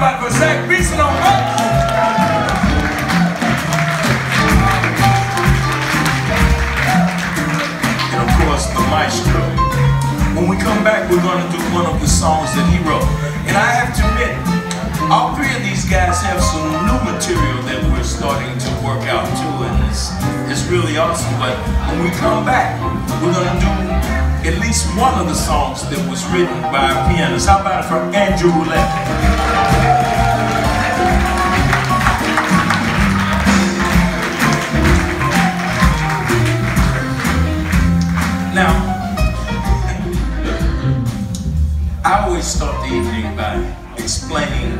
about for Zach Beeson on? And of course, the maestro. When we come back, we're gonna do one of the songs that he wrote. And I have to admit, all three of these guys have some new material that we're starting to work out too, and it's, it's really awesome. But when we come back, we're gonna do at least one of the songs that was written by a pianist. How about it from Andrew Ouellette? Always start the evening by explaining